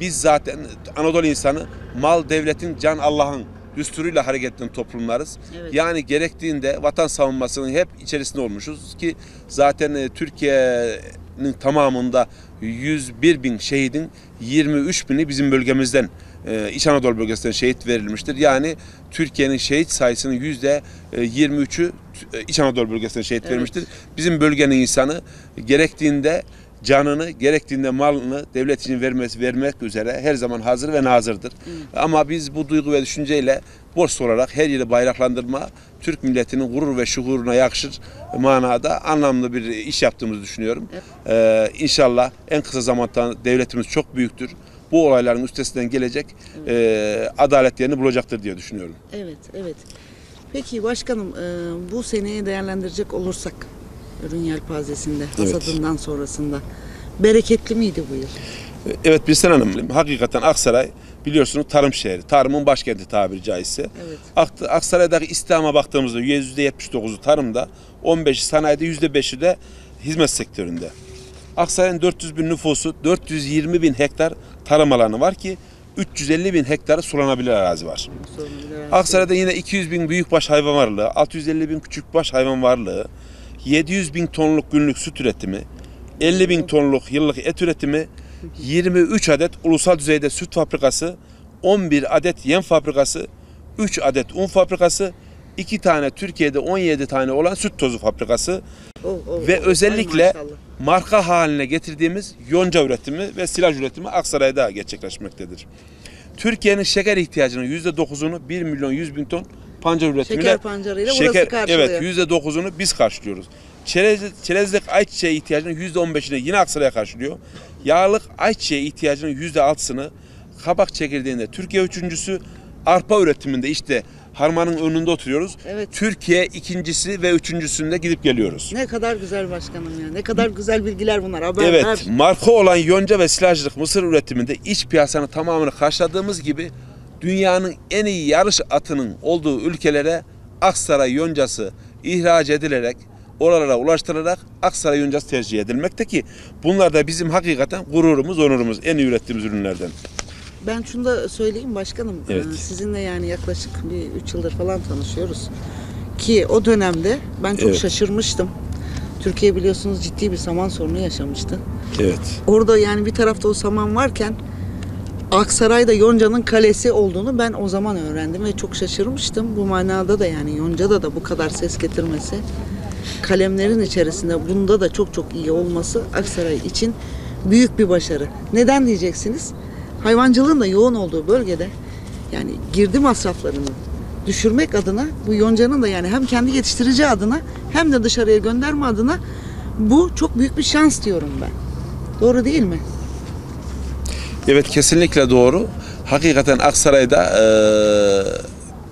biz zaten Anadolu insanı mal devletin can Allah'ın düsturuyla hareket eden toplumlarız. Evet. Yani gerektiğinde vatan savunmasının hep içerisinde olmuşuz ki zaten e, Türkiye tamamında 101 bin şehidin 23 bini bizim bölgemizden e, İç Anadolu bölgesinden şehit verilmiştir. Yani Türkiye'nin şehit sayısının yüzde e, 23'ü e, İç Anadolu bölgesinden şehit Evet. verilmiştir. Bizim bölgenin insanı gerektiğinde canını, gerektiğinde malını devlet için vermesi, vermek üzere her zaman hazır ve nazırdır. Ama biz bu duygu ve düşünceyle borç olarak her yeri bayraklandırma Türk milletinin gurur ve şuuruna yakışır manada anlamlı bir iş yaptığımızı düşünüyorum. Ee, inşallah en kısa zamanda devletimiz çok büyüktür. Bu olayların üstesinden gelecek, e, adalet yerini bulacaktır diye düşünüyorum. Evet, evet. Peki başkanım e, bu seneyi değerlendirecek olursak ürün yelpazesinde Evet. hasadından sonrasında bereketli miydi bu yıl? Evet Bilsen Hanım, hakikaten Aksaray biliyorsunuz tarım şehri, tarımın başkenti tabiri caizse. Evet. Ak- Aksaray'daki istihdama baktığımızda %79'u tarımda, 15'i sanayide, %5'i de hizmet sektöründe. Aksaray'ın 400 bin nüfusu, 420 bin hektar tarım alanı var ki 350 bin hektarı sulanabilir arazi var. Aksaray'da yine 200 bin büyükbaş hayvan varlığı, 650 bin küçükbaş hayvan varlığı, 700 bin tonluk günlük süt üretimi, 50 bin tonluk yıllık et üretimi, 23 adet ulusal düzeyde süt fabrikası, 11 adet yem fabrikası, 3 adet un fabrikası, 2 tane Türkiye'de 17 tane olan süt tozu fabrikası Oh, oh, ve oh, özellikle marka haline getirdiğimiz yonca üretimi ve silaj üretimi Aksaray'da gerçekleşmektedir. Türkiye'nin şeker ihtiyacının %9'unu 1 milyon 100 bin ton pancar üretimiyle Şeker pancarıyla burası karşılıyor. Evet %9'unu biz karşılıyoruz. Çerez, çerezlik ayçiçeği ihtiyacının %15'ini yine Aksaray'a karşılıyor. Yağlık ayçiçeği ihtiyacının %6'sını kabak çekirdeğinde Türkiye üçüncüsü, arpa üretiminde işte harmanın önünde oturuyoruz. Evet. Türkiye ikincisi ve üçüncüsünde gidip geliyoruz. Ne kadar güzel başkanım ya. Ne kadar güzel bilgiler bunlar. Haberler. Evet, marka olan yonca ve silajlık mısır üretiminde iç piyasanın tamamını karşıladığımız gibi dünyanın en iyi yarış atının olduğu ülkelere Aksaray yoncası ihraç edilerek oralara ulaştırılarak Aksaray yoncası tercih edilmekte ki bunlar da bizim hakikaten gururumuz, onurumuz en iyi ürettiğimiz ürünlerden. Ben şunu da söyleyeyim başkanım. Evet. Ee, Sizinle yani yaklaşık bir 3 yıldır falan tanışıyoruz. Ki o dönemde ben çok Evet. şaşırmıştım. Türkiye biliyorsunuz ciddi bir saman sorunu yaşamıştı. Evet. Orada yani bir tarafta o saman varken Aksaray'da Yonca'nın kalesi olduğunu ben o zaman öğrendim ve çok şaşırmıştım. Bu manada da yani Yonca'da da bu kadar ses getirmesi, kalemlerin içerisinde bunda da çok çok iyi olması Aksaray için büyük bir başarı. Neden diyeceksiniz? Hayvancılığın da yoğun olduğu bölgede yani girdi masraflarını düşürmek adına bu Yonca'nın da yani hem kendi yetiştirici adına hem de dışarıya gönderme adına bu çok büyük bir şans diyorum ben. Doğru değil mi? Evet kesinlikle doğru. Hakikaten Aksaray'da eee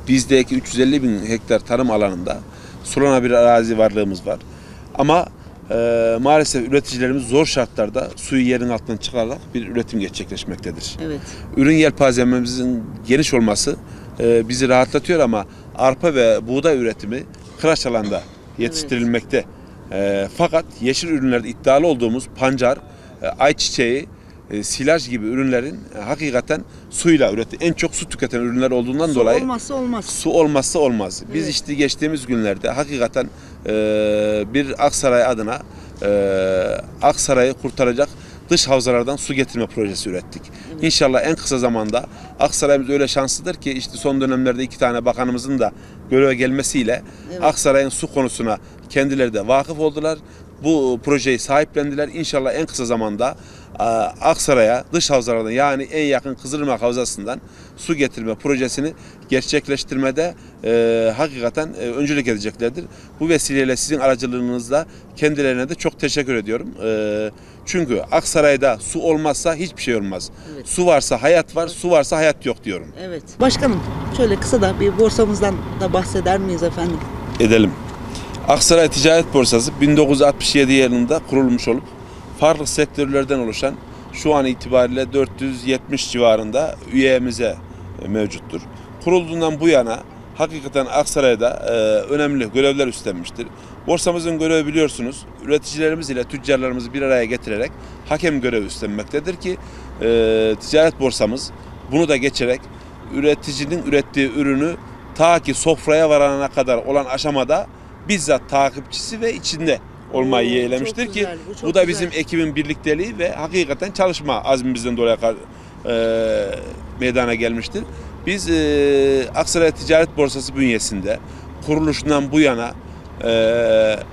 bizdeki 350 bin hektar tarım alanında sulanabilir arazi varlığımız var. Ama eee, maalesef üreticilerimiz zor şartlarda suyu yerin altından çıkararak bir üretim gerçekleşmektedir. Evet. Ürün yelpazememizin geniş olması eee, bizi rahatlatıyor ama arpa ve buğday üretimi kıraç alanda yetiştirilmekte. Eee, fakat yeşil ürünlerde iddialı olduğumuz pancar, e, ayçiçeği, e, silaj gibi ürünlerin e, hakikaten suyla üretti. En çok su tüketen ürünler olduğundan Su dolayı olmazsa olmaz. su olmazsa olmaz. Biz Evet. işte geçtiğimiz günlerde hakikaten e, bir Aksaray adına e, Aksaray'ı kurtaracak dış havzalardan su getirme projesi ürettik. İnşallah en kısa zamanda Aksaray'ımız öyle şanslıdır ki işte son dönemlerde iki tane bakanımızın da göreve gelmesiyle Evet. Aksaray'ın su konusuna kendileri de vakıf oldular. Bu projeyi sahiplendiler. İnşallah en kısa zamanda e, Aksaray'a dış havzalardan yani en yakın Kızılırmak Havzası'ndan su getirme projesini gerçekleştirmede e, hakikaten e, öncülük edeceklerdir. Bu vesileyle sizin aracılığınızla kendilerine de çok teşekkür ediyorum. E, çünkü Aksaray'da su olmazsa hiçbir şey olmaz. Su varsa hayat var, su varsa hayat yok diyorum. Evet. Başkanım şöyle kısa da bir borsamızdan da bahseder miyiz efendim? edelim. Aksaray Ticaret Borsası 1967 yılında kurulmuş olup farklı sektörlerden oluşan şu an itibariyle 470 civarında üyemize e, mevcuttur. Kurulduğundan bu yana hakikaten Aksaray'da e, önemli görevler üstlenmiştir. Borsamızın görevi biliyorsunuz üreticilerimiz ile tüccarlarımızı bir araya getirerek hakem görevi üstlenmektedir ki e, ticaret borsamız bunu da geçerek üreticinin ürettiği ürünü ta ki sofraya varana kadar olan aşamada bizzat takipçisi ve içinde olmayı Oo, yeğlemiştir ki güzel, bu bu, da güzel. bizim ekibin birlikteliği ve hakikaten çalışma azmimizden dolayı e, meydana gelmiştir. Biz e, Aksaray Ticaret Borsası bünyesinde kuruluşundan bu yana e,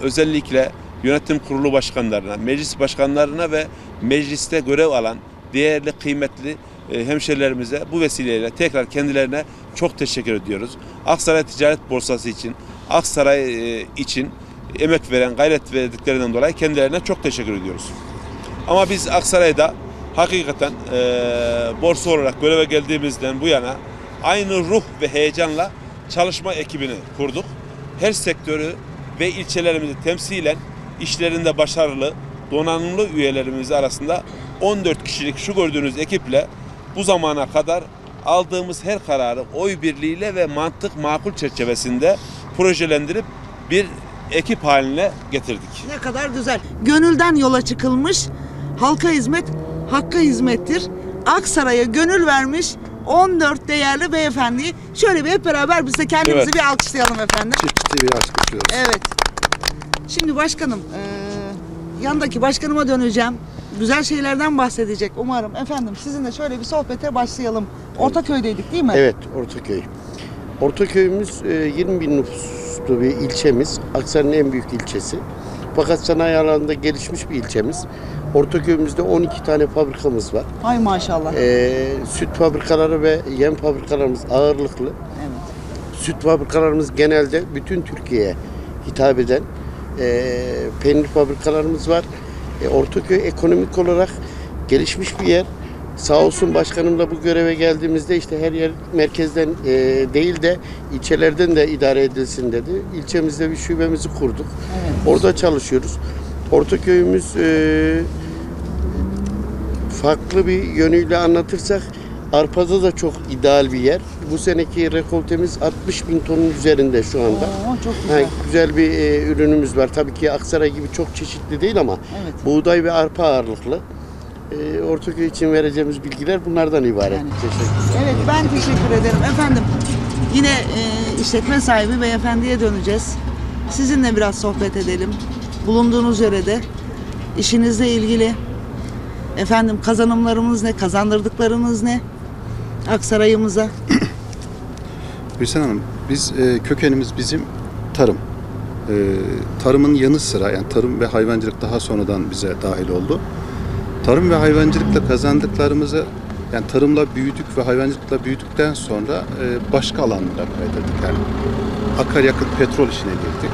özellikle yönetim kurulu başkanlarına, meclis başkanlarına ve mecliste görev alan değerli, kıymetli e, hemşerilerimize bu vesileyle tekrar kendilerine çok teşekkür ediyoruz. Aksaray Ticaret Borsası için, Aksaray e, için emek veren, gayret verdiklerinden dolayı kendilerine çok teşekkür ediyoruz. Ama biz Aksaray'da hakikaten e, borsa olarak göreve geldiğimizden bu yana aynı ruh ve heyecanla çalışma ekibini kurduk. Her sektörü ve ilçelerimizi temsilen işlerinde başarılı, donanımlı üyelerimiz arasında 14 kişilik şu gördüğünüz ekiple bu zamana kadar aldığımız her kararı oy birliğiyle ve mantık makul çerçevesinde projelendirip bir ekip haline getirdik. Ne kadar güzel. Gönülden yola çıkılmış. Halka hizmet, hakka hizmettir. Aksaray'a gönül vermiş 14 değerli beyefendiyi şöyle bir hep beraber biz de kendimizi Evet. bir alkışlayalım efendim. Çiftçi TV'yi alkışlıyoruz. Evet. Şimdi başkanım, eee, yandaki başkanıma döneceğim. Güzel şeylerden bahsedecek umarım. Efendim sizinle şöyle bir sohbete başlayalım. Ortaköy'deydik değil mi? Evet, Ortaköy. Ortaköy'ümüz e, 20 bin nüfuslu bir ilçemiz. Aksaray'ın en büyük ilçesi. Fakat sanayi alanında gelişmiş bir ilçemiz. Ortaköy'ümüzde 12 tane fabrikamız var. Ay maşallah. Ee, süt fabrikaları ve yem fabrikalarımız ağırlıklı. Süt fabrikalarımız genelde bütün Türkiye'ye hitap eden e, peynir fabrikalarımız var. E, Ortaköy ekonomik olarak gelişmiş bir yer. Sağ olsun başkanımla bu göreve geldiğimizde işte her yer merkezden e, değil de ilçelerden de idare edilsin dedi. İlçemizde bir şubemizi kurduk. Orada çalışıyoruz. Ortaköy'ümüz e, farklı bir yönüyle anlatırsak Arpa'da da çok ideal bir yer. Bu seneki rekoltemiz 60 bin tonun üzerinde şu anda. Oo, çok güzel. güzel bir e, ürünümüz var. Tabii ki Aksaray gibi çok çeşitli değil ama Evet. buğday ve arpa ağırlıklı. E, Ortaköy için vereceğimiz bilgiler bunlardan ibaret. Teşekkür Evet ben teşekkür ederim. Efendim yine e, işletme sahibi beyefendiye döneceğiz. Sizinle biraz sohbet edelim. Bulunduğunuz yörede işinizle ilgili efendim kazanımlarımız ne, kazandırdıklarınız ne? Aksaray'ımıza. Gülsen Hanım, biz e, kökenimiz bizim tarım. E, tarımın yanı sıra yani tarım ve hayvancılık daha sonradan bize dahil oldu. Tarım ve hayvancılıkla kazandıklarımızı yani tarımla büyüdük ve hayvancılıkla büyüdükten sonra e, başka alanlara kaydırdık. Yani akaryakıt, petrol işine girdik.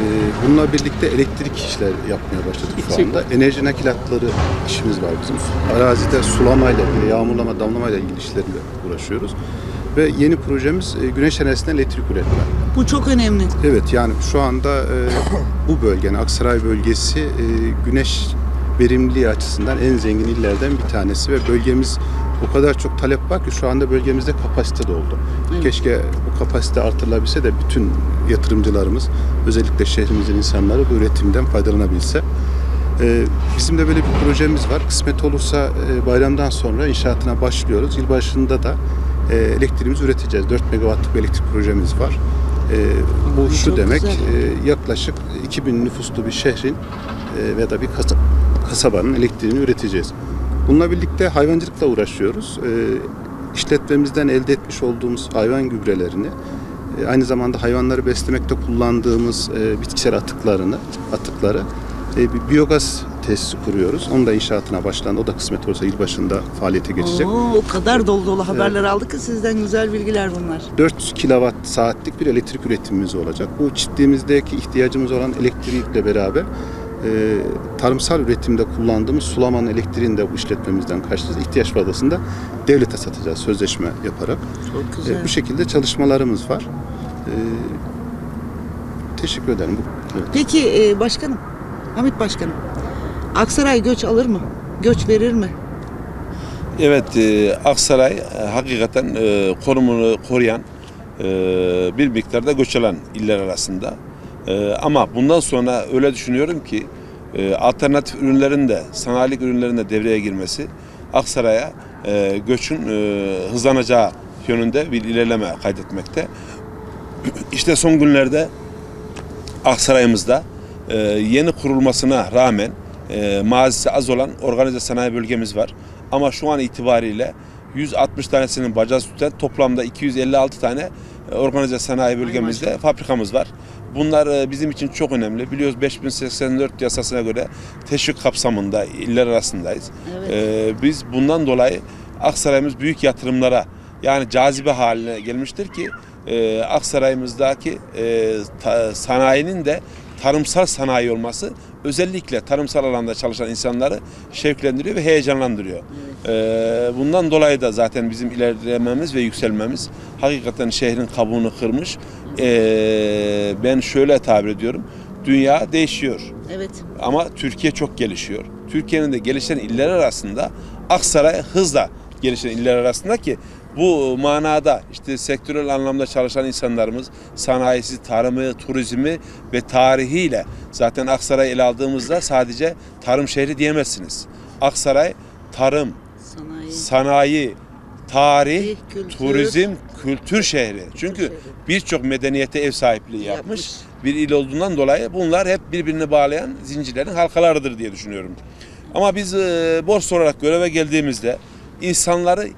E, bununla birlikte elektrik işler yapmaya başladık şu anda. Enerji nakilatları işimiz var bizim. Arazide sulamayla yağmurlama, damlamayla ilgili işlerle uğraşıyoruz. Ve yeni projemiz e, güneş enerjisinden elektrik üretme. Bu çok önemli. Evet yani şu anda e, bu bölge, yani Aksaray bölgesi e, güneş verimliliği açısından en zengin illerden bir tanesi ve bölgemiz o kadar çok talep var ki şu anda bölgemizde kapasite doldu. Keşke bu kapasite artırılabilse de bütün yatırımcılarımız özellikle şehrimizin insanları bu üretimden faydalanabilse. E, bizim de böyle bir projemiz var. Kısmet olursa e, bayramdan sonra inşaatına başlıyoruz. Yıl başında da e, elektriğimizi üreteceğiz. 4 megawattlık bir elektrik projemiz var. E, bu şu çok demek güzel. e, yaklaşık 2000 nüfuslu bir şehrin e, ya da bir kasa- kasabanın elektriğini üreteceğiz. Bununla birlikte hayvancılıkla uğraşıyoruz. E, işletmemizden elde etmiş olduğumuz hayvan gübrelerini e, aynı zamanda hayvanları beslemekte kullandığımız e, bitkisel atıklarını atıkları e, bir biyogaz tesisi kuruyoruz. Onun da inşaatına başlandı. O da kısmet olursa yıl başında faaliyete geçecek. Oo, o kadar dolu dolu haberler aldık ki sizden güzel bilgiler bunlar. 4 kilowatt saatlik bir elektrik üretimimiz olacak. Bu çiftliğimizdeki ihtiyacımız olan elektrikle beraber e, tarımsal üretimde kullandığımız sulamanın elektriğini de bu işletmemizden karşılayacağız. İhtiyaç fazlasını da devlete satacağız sözleşme yaparak. Çok güzel. E, bu şekilde çalışmalarımız var. E, teşekkür ederim. Evet. Peki e, başkanım, Hamit başkanım. Aksaray göç alır mı? Göç verir mi? Evet, e, Aksaray e, hakikaten e, konumunu koruyan e, bir miktarda göç alan iller arasında. E, ama bundan sonra öyle düşünüyorum ki e, alternatif ürünlerin de sanayilik ürünlerin de devreye girmesi Aksaray'a e, göçün e, hızlanacağı yönünde bir ilerleme kaydetmekte. İşte son günlerde Aksaray'ımızda e, yeni kurulmasına rağmen e, mazisi az olan organize sanayi bölgemiz var. Ama şu an itibariyle 160 tanesinin bacası tutan toplamda 256 tane e, organize sanayi bölgemizde fabrikamız var. Bunlar e, bizim için çok önemli. Biliyoruz 5084 yasasına göre teşvik kapsamında iller arasındayız. Evet. E, biz bundan dolayı Aksaray'ımız büyük yatırımlara yani cazibe haline gelmiştir ki e, Aksaray'ımızdaki e, ta- sanayinin de tarımsal sanayi olması özellikle tarımsal alanda çalışan insanları şevklendiriyor ve heyecanlandırıyor. E, bundan dolayı da zaten bizim ilerlememiz ve yükselmemiz hakikaten şehrin kabuğunu kırmış. E, ben şöyle tabir ediyorum. Dünya değişiyor. Evet. Ama Türkiye çok gelişiyor. Türkiye'nin de gelişen iller arasında Aksaray hızla gelişen iller arasında ki bu manada işte sektörel anlamda çalışan insanlarımız sanayisi, tarımı, turizmi ve tarihiyle zaten Aksaray ele aldığımızda sadece tarım şehri diyemezsiniz. Aksaray tarım, Sanayi. sanayi, tarih, kültür. turizm, kültür şehri. Çünkü birçok medeniyete ev sahipliği yapmış bir il olduğundan dolayı bunlar hep birbirini bağlayan zincirlerin halkalarıdır diye düşünüyorum. Ama biz e, borsa olarak göreve geldiğimizde insanları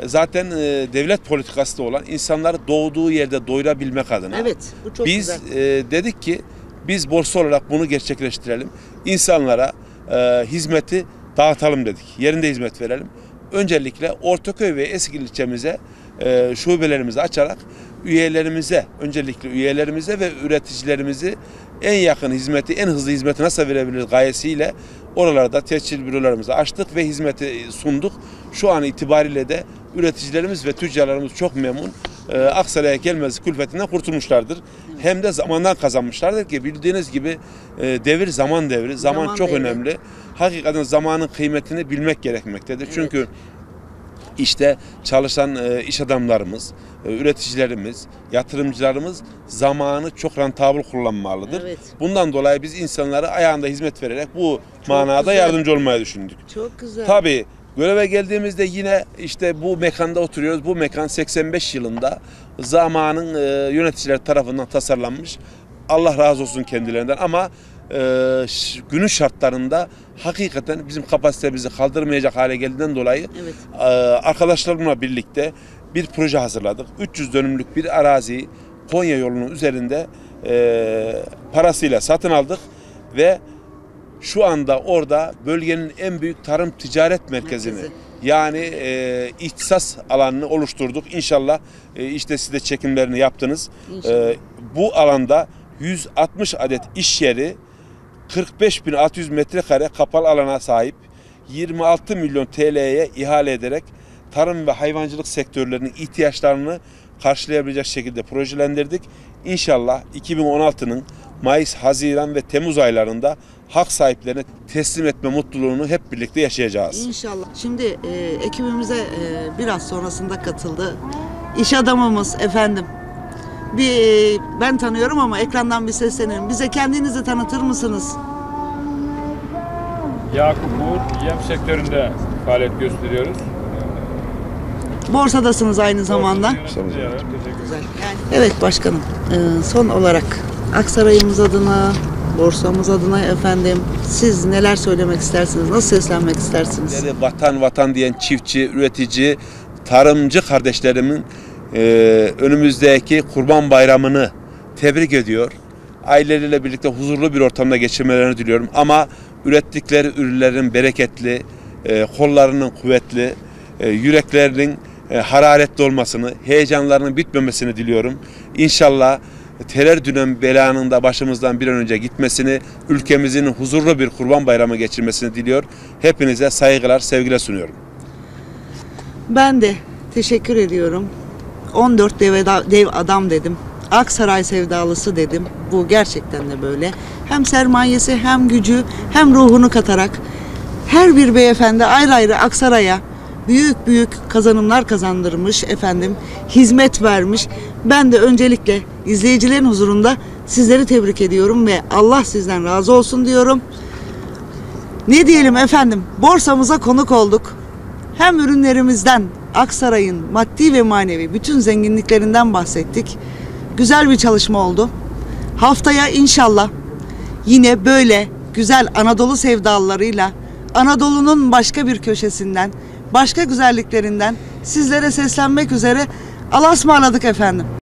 e, zaten e, devlet politikası da olan insanları doğduğu yerde doyurabilmek adına Evet, bu çok biz güzel. e, dedik ki biz borsa olarak bunu gerçekleştirelim. İnsanlara e, hizmeti dağıtalım dedik. Yerinde hizmet verelim. Öncelikle Ortaköy ve Eskil ilçemize e, şubelerimizi açarak üyelerimize, öncelikle üyelerimize ve üreticilerimizi en yakın hizmeti, en hızlı hizmeti nasıl verebiliriz gayesiyle oralarda tescil bürolarımızı açtık ve hizmeti sunduk. Şu an itibariyle de üreticilerimiz ve tüccarlarımız çok memnun. Ee, Aksaray'a gelmesi külfetinden kurtulmuşlardır. Hem de zamandan kazanmışlardır ki bildiğiniz gibi e, devir zaman devri. Zaman, Zaman çok devri. önemli. Hakikaten zamanın kıymetini bilmek gerekmektedir. Çünkü işte çalışan e, iş adamlarımız, e, üreticilerimiz, yatırımcılarımız zamanı çok rentabıl kullanmalıdır. Evet. Bundan dolayı biz insanlara ayağında hizmet vererek bu manada güzel. yardımcı olmaya düşündük. Çok güzel. Tabii göreve geldiğimizde yine işte bu mekanda oturuyoruz. Bu mekan 85 yılında zamanın e, yöneticiler tarafından tasarlanmış. Allah razı olsun kendilerinden ama e, ş- günün şartlarında hakikaten bizim kapasitemizi kaldırmayacak hale geldiğinden dolayı Evet. e, arkadaşlarımla birlikte bir proje hazırladık. 300 dönümlük bir araziyi Konya yolunun üzerinde e, parasıyla satın aldık ve şu anda orada bölgenin en büyük tarım ticaret merkezini yani e, ihtisas alanını oluşturduk. İnşallah e, işte siz de çekimlerini yaptınız. E, bu alanda 160 adet iş yeri 45.600 metrekare kapalı alana sahip 26 milyon TL'ye ihale ederek tarım ve hayvancılık sektörlerinin ihtiyaçlarını karşılayabilecek şekilde projelendirdik. İnşallah 2016'nın Mayıs, Haziran ve Temmuz aylarında hak sahiplerine teslim etme mutluluğunu hep birlikte yaşayacağız. İnşallah. Şimdi e, ekibimize e, biraz sonrasında katıldı. İş adamımız efendim. Bir e, ben tanıyorum ama ekrandan bir seslenelim. Bize kendinizi tanıtır mısınız? Yakup Uğur, yem sektöründe faaliyet gösteriyoruz. Borsadasınız aynı zamanda. Güzel. Evet başkanım. e, son olarak Aksaray'ımız adına, borsamız adına efendim siz neler söylemek istersiniz? Nasıl seslenmek istersiniz? Bizleri vatan vatan diyen çiftçi, üretici, tarımcı kardeşlerimin e, önümüzdeki Kurban Bayramı'nı tebrik ediyor. Aileleriyle birlikte huzurlu bir ortamda geçirmelerini diliyorum. Ama ürettikleri ürünlerin bereketli, e, kollarının kuvvetli, e, yüreklerinin e, hararetli olmasını, heyecanlarının bitmemesini diliyorum. İnşallah terör dönem belanın da başımızdan bir an önce gitmesini, ülkemizin huzurlu bir kurban bayramı geçirmesini diliyor. Hepinize saygılar, sevgiler sunuyorum. Ben de teşekkür ediyorum. 14 dev, dev adam dedim. Aksaray sevdalısı dedim. Bu gerçekten de böyle. Hem sermayesi hem gücü hem ruhunu katarak her bir beyefendi ayrı ayrı Aksaray'a büyük büyük kazanımlar kazandırmış efendim. Hizmet vermiş. Ben de öncelikle izleyicilerin huzurunda sizleri tebrik ediyorum ve Allah sizden razı olsun diyorum. Ne diyelim efendim? Borsamıza konuk olduk. Hem ürünlerimizden, Aksaray'ın maddi ve manevi bütün zenginliklerinden bahsettik. Güzel bir çalışma oldu. Haftaya inşallah yine böyle güzel Anadolu sevdalılarıyla Anadolu'nun başka bir köşesinden, başka güzelliklerinden sizlere seslenmek üzere Allah'a ısmarladık efendim.